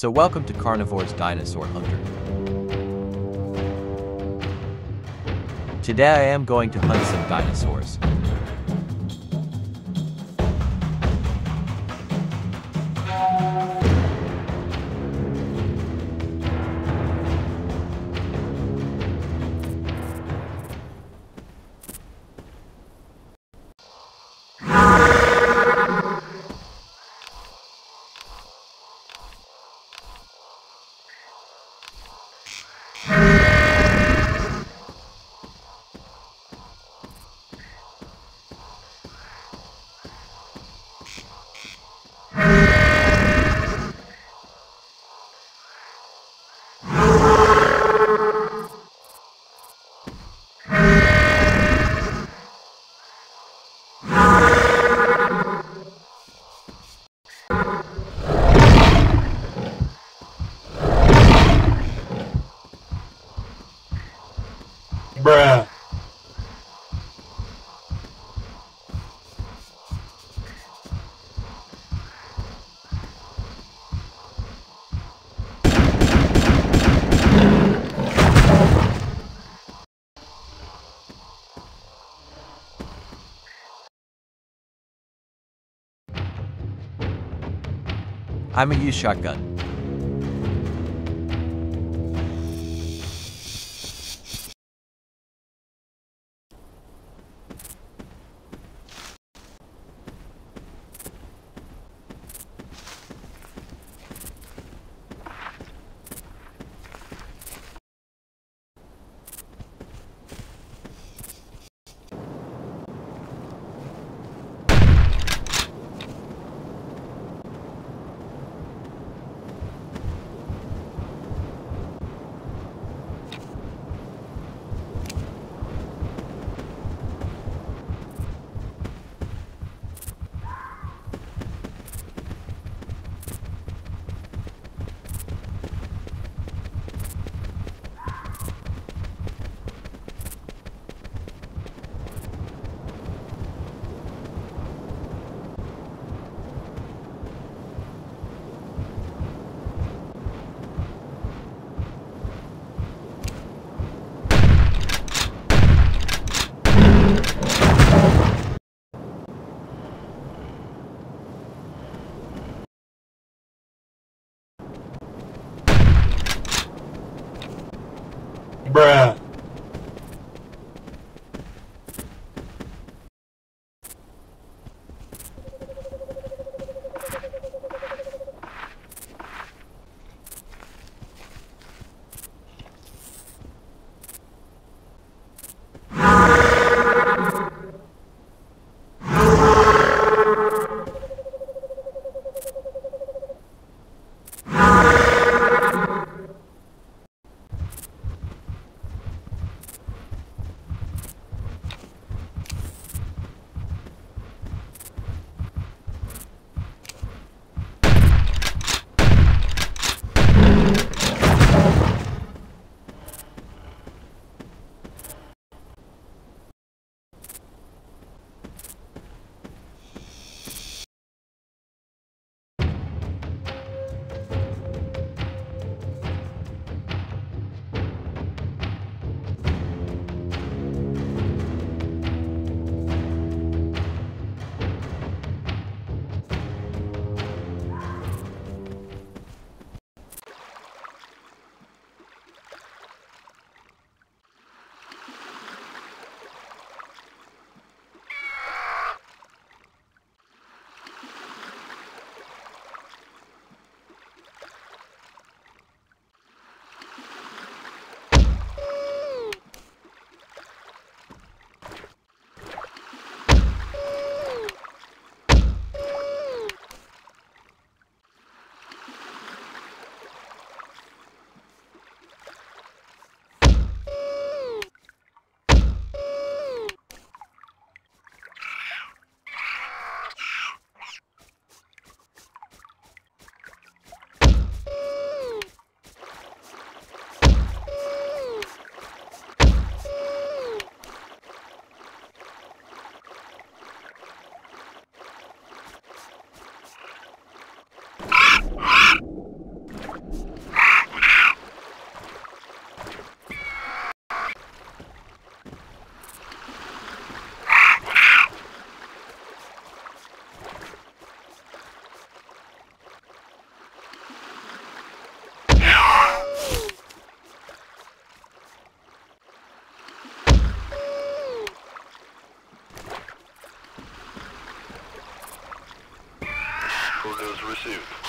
So welcome to Carnivores Dinosaur Hunter. Today I am going to hunt some dinosaurs. Bruh. I'm a use shotgun. Bruh. Orders received.